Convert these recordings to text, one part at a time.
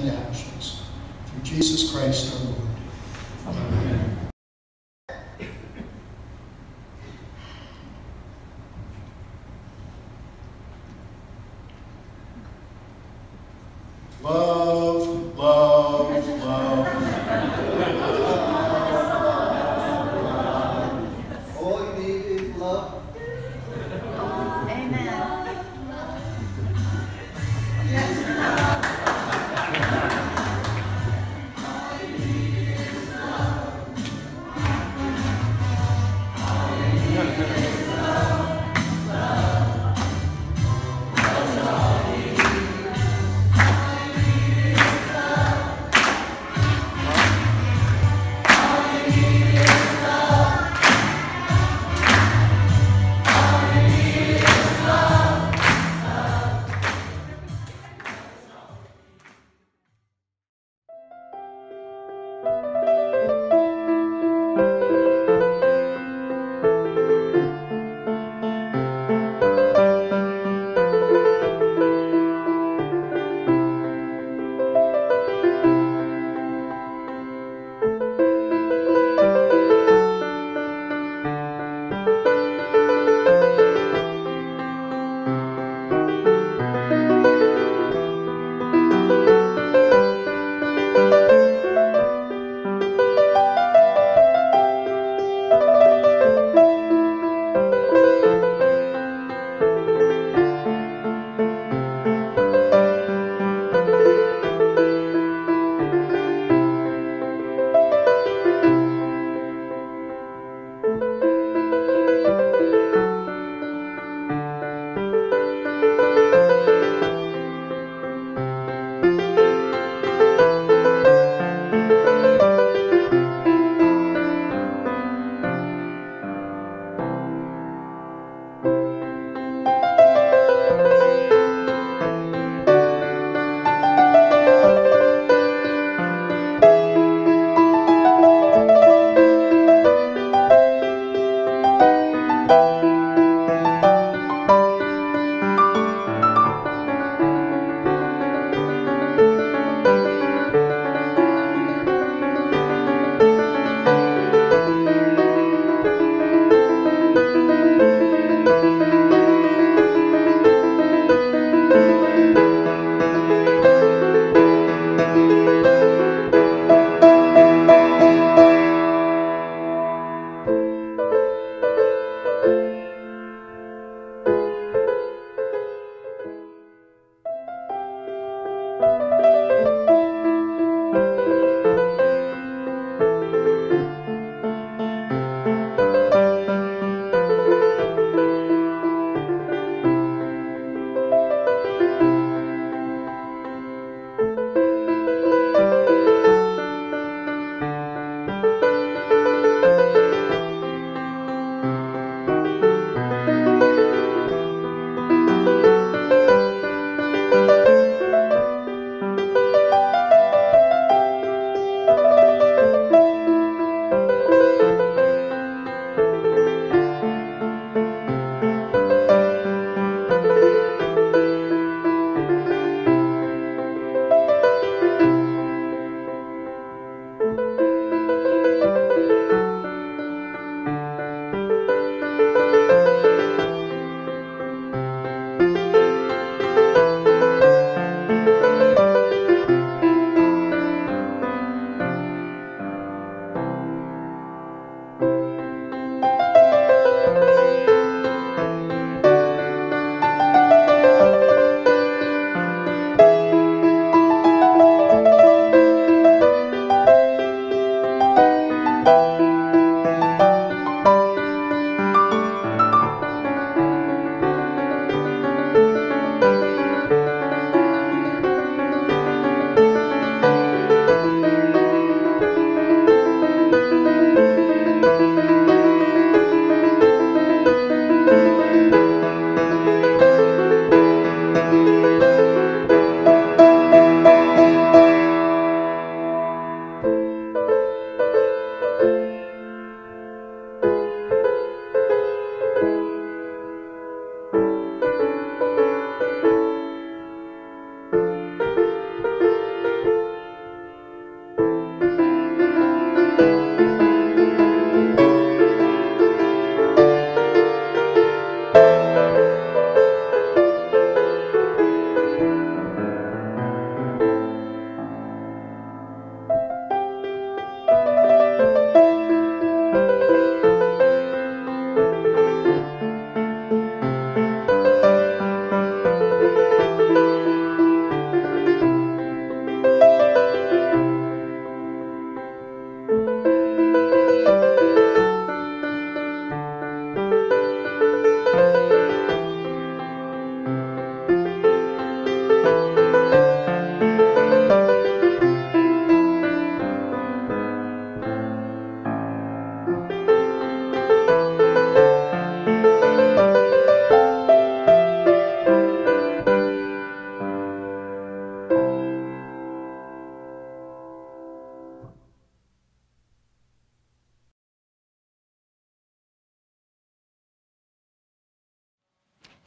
and actions. Through Jesus Christ our Lord. Amen. Love,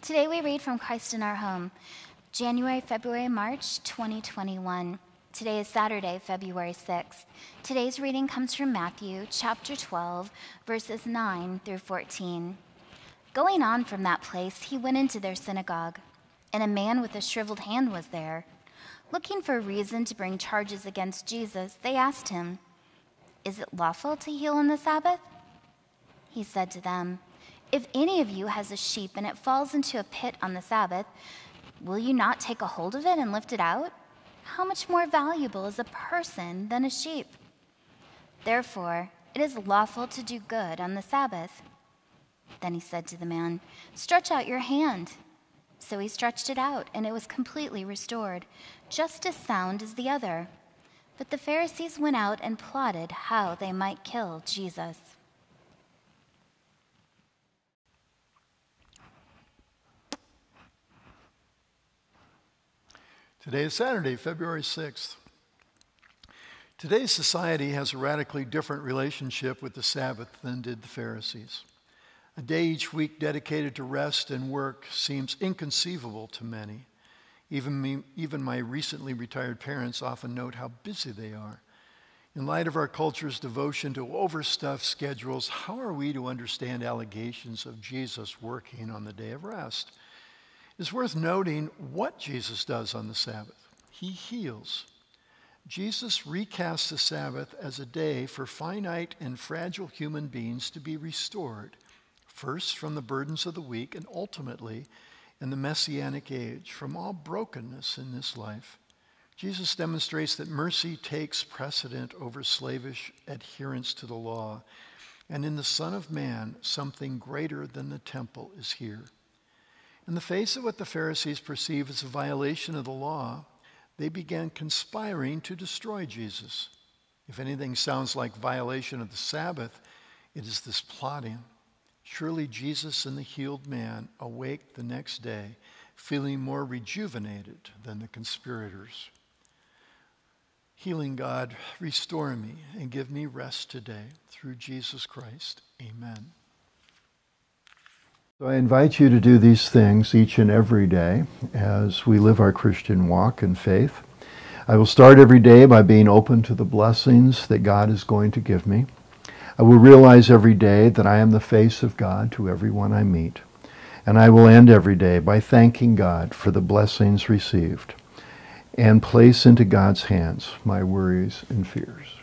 Today we read from Christ in Our Home, January, February, March 2021. Today is Saturday, February 6th. Today's reading comes from Matthew chapter 12, verses 9 through 14. Going on from that place, he went into their synagogue, and a man with a shriveled hand was there. Looking for a reason to bring charges against Jesus, they asked him, Is it lawful to heal on the Sabbath? He said to them, if any of you has a sheep and it falls into a pit on the Sabbath, will you not take a hold of it and lift it out? How much more valuable is a person than a sheep? Therefore, it is lawful to do good on the Sabbath. Then he said to the man, Stretch out your hand. So he stretched it out, and it was completely restored, just as sound as the other. But the Pharisees went out and plotted how they might kill Jesus. Today is Saturday, February 6th. Today's society has a radically different relationship with the Sabbath than did the Pharisees. A day each week dedicated to rest and work seems inconceivable to many. Even, me, even my recently retired parents often note how busy they are. In light of our culture's devotion to overstuffed schedules, how are we to understand allegations of Jesus working on the day of rest? It's worth noting what Jesus does on the Sabbath. He heals. Jesus recasts the Sabbath as a day for finite and fragile human beings to be restored, first from the burdens of the week, and ultimately in the messianic age from all brokenness in this life. Jesus demonstrates that mercy takes precedent over slavish adherence to the law, and in the Son of Man, something greater than the temple is here. In the face of what the Pharisees perceive as a violation of the law, they began conspiring to destroy Jesus. If anything sounds like violation of the Sabbath, it is this plotting. Surely Jesus and the healed man awake the next day, feeling more rejuvenated than the conspirators. Healing God, restore me and give me rest today through Jesus Christ. Amen. So I invite you to do these things each and every day as we live our Christian walk and faith. I will start every day by being open to the blessings that God is going to give me. I will realize every day that I am the face of God to everyone I meet. And I will end every day by thanking God for the blessings received and place into God's hands my worries and fears.